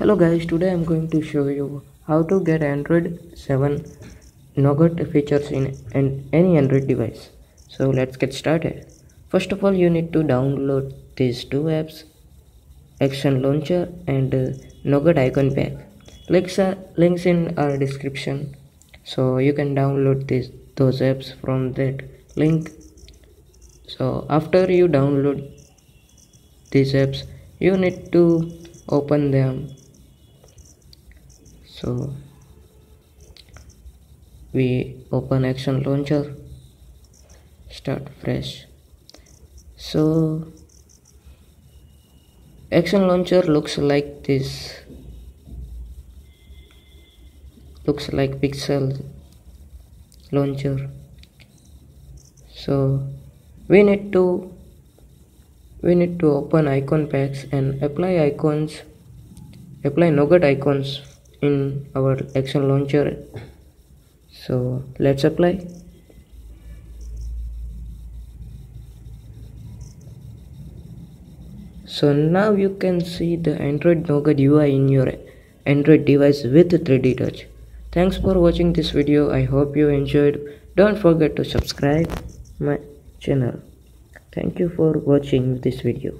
Hello guys, today I'm going to show you how to get Android 7 Nougat features in an, any Android device. So let's get started. First of all, you need to download these two apps, Action Launcher and uh, Nougat Icon Pack. Links are links in our description, so you can download these those apps from that link. So after you download these apps, you need to open them so we open action launcher start fresh. So action launcher looks like this. Looks like pixel launcher. So we need to we need to open icon packs and apply icons apply nougat icons in our action launcher. So let's apply. So now you can see the android nougat ui in your android device with 3d touch. Thanks for watching this video. I hope you enjoyed. Don't forget to subscribe my channel. Thank you for watching this video